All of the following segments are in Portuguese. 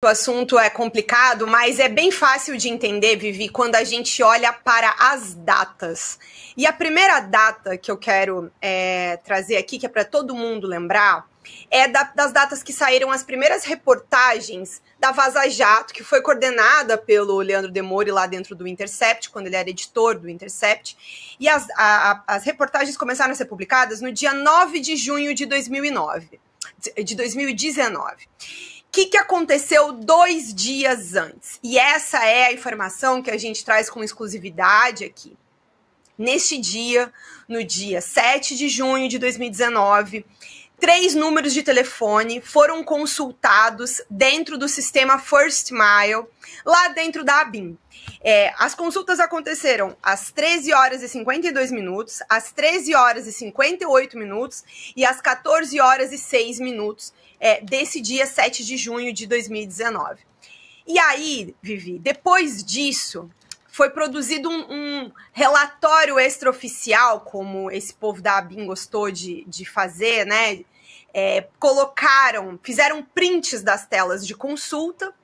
O assunto é complicado, mas é bem fácil de entender, Vivi, quando a gente olha para as datas. E a primeira data que eu quero é, trazer aqui, que é para todo mundo lembrar, é da, das datas que saíram as primeiras reportagens da Vaza Jato, que foi coordenada pelo Leandro Demore lá dentro do Intercept, quando ele era editor do Intercept. E as, a, a, as reportagens começaram a ser publicadas no dia 9 de junho de 2009, de 2019 que, que aconteceu dois dias antes? E essa é a informação que a gente traz com exclusividade aqui. Neste dia, no dia 7 de junho de 2019, três números de telefone foram consultados dentro do sistema First Mile, lá dentro da ABIN. É, as consultas aconteceram às 13 horas e 52 minutos, às 13 horas e 58 minutos e às 14 horas e 6 minutos é, desse dia 7 de junho de 2019. E aí, Vivi, depois disso, foi produzido um, um, relatório extraoficial, como esse povo da ABIN gostou de, de fazer, né? É, colocaram, fizeram prints das telas de consulta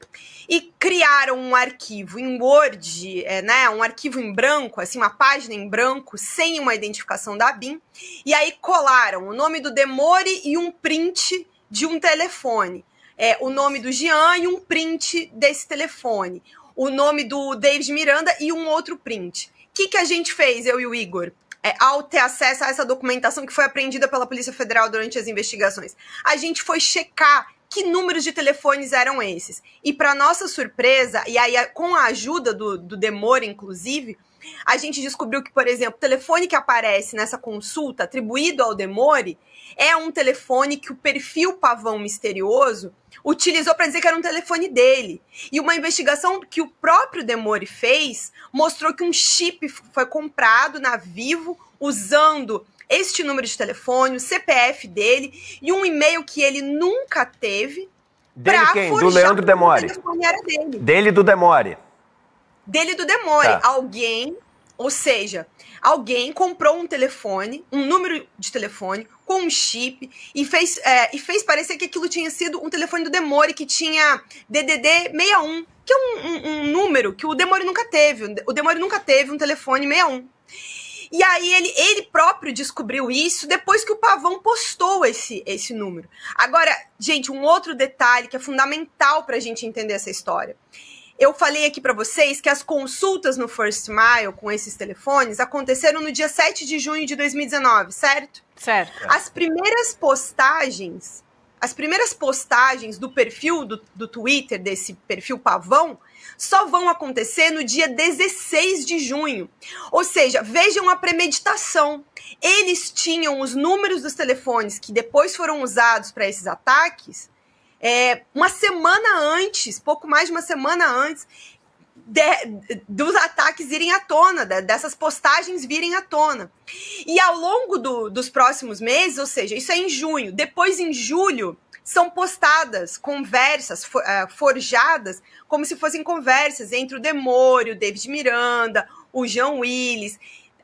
e criaram um arquivo em Word, é, né, um arquivo em branco, assim, uma página em branco, sem uma identificação da BIM, e aí colaram o nome do Demore e um print de um telefone. É, o nome do Jean e um print desse telefone. O nome do David Miranda e um outro print. O que, que a gente fez, eu e o Igor? É, ao ter acesso a essa documentação que foi apreendida pela Polícia Federal durante as investigações. A gente foi checar que números de telefones eram esses. E, para nossa surpresa, e aí com a ajuda do, do Demore, inclusive, a gente descobriu que, por exemplo, o telefone que aparece nessa consulta atribuído ao Demore é um telefone que o perfil pavão misterioso utilizou para dizer que era um telefone dele. E uma investigação que o próprio Demore fez mostrou que um chip foi comprado na Vivo usando este número de telefone, o CPF dele e um e-mail que ele nunca teve. Dele quem? Do Leandro Demore. Dele. do Demore. Dele do Demore. Tá. Alguém, ou seja, alguém comprou um telefone, um número de telefone, com um chip e fez, é, e fez parecer que aquilo tinha sido um telefone do Demore que tinha DDD 61, que é um, um, um número que o Demore nunca teve. O Demore nunca teve um telefone 61. E aí ele, ele próprio descobriu isso depois que o Pavão postou esse, esse número. Agora, gente, um outro detalhe que é fundamental para a gente entender essa história. Eu falei aqui para vocês que as consultas no First Mile com esses telefones aconteceram no dia 7 de junho de 2019, certo? Certo. As primeiras postagens, as primeiras postagens do perfil do, do Twitter, desse perfil pavão, só vão acontecer no dia 16 de junho. Ou seja, vejam a premeditação. Eles tinham os números dos telefones que depois foram usados para esses ataques é, uma semana antes, pouco mais de uma semana antes, de, dos ataques irem à tona, de, dessas postagens virem à tona. E ao longo do, dos próximos meses, ou seja, isso é em junho, depois em julho, são postadas conversas uh, forjadas como se fossem conversas entre o Demônio, o David Miranda, o João Willis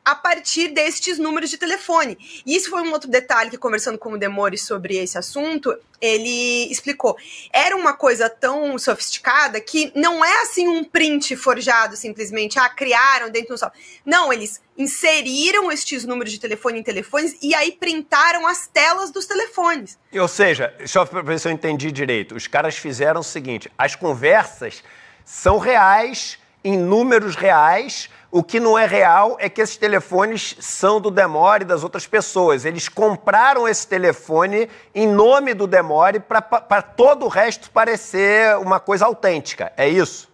a partir destes números de telefone. E isso foi um outro detalhe que, conversando com o Demore sobre esse assunto, ele explicou. Era uma coisa tão sofisticada que não é assim um print forjado simplesmente, ah, criaram dentro do software. Não, eles inseriram estes números de telefone em telefones e aí printaram as telas dos telefones. Ou seja, só para ver se eu entendi direito, os caras fizeram o seguinte: as conversas são reais, em números reais o que não é real é que esses telefones são do Demore e das outras pessoas. Eles compraram esse telefone em nome do Demore para todo o resto parecer uma coisa autêntica. É isso?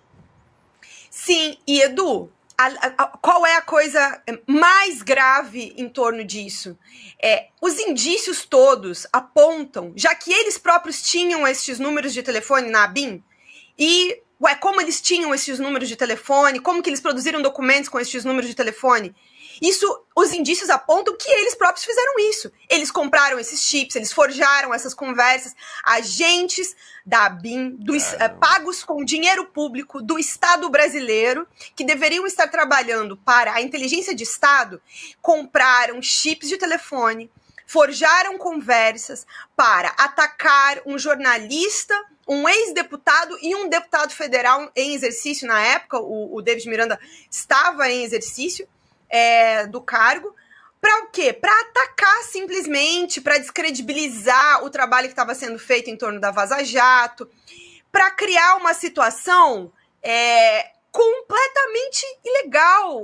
Sim, e Edu, a, a, qual é a coisa mais grave em torno disso? É, os indícios todos apontam, já que eles próprios tinham estes números de telefone na ABIN, e Ué, como eles tinham esses números de telefone? Como que eles produziram documentos com esses números de telefone? Isso, os indícios apontam que eles próprios fizeram isso. Eles compraram esses chips, eles forjaram essas conversas. Agentes da BIM, do, é, pagos com dinheiro público do Estado brasileiro, que deveriam estar trabalhando para a inteligência de Estado, compraram chips de telefone, forjaram conversas para atacar um jornalista um ex-deputado e um deputado federal em exercício na época, o, o David Miranda estava em exercício é, do cargo, para o quê? Para atacar simplesmente, para descredibilizar o trabalho que estava sendo feito em torno da Vaza Jato, para criar uma situação é, completamente ilegal,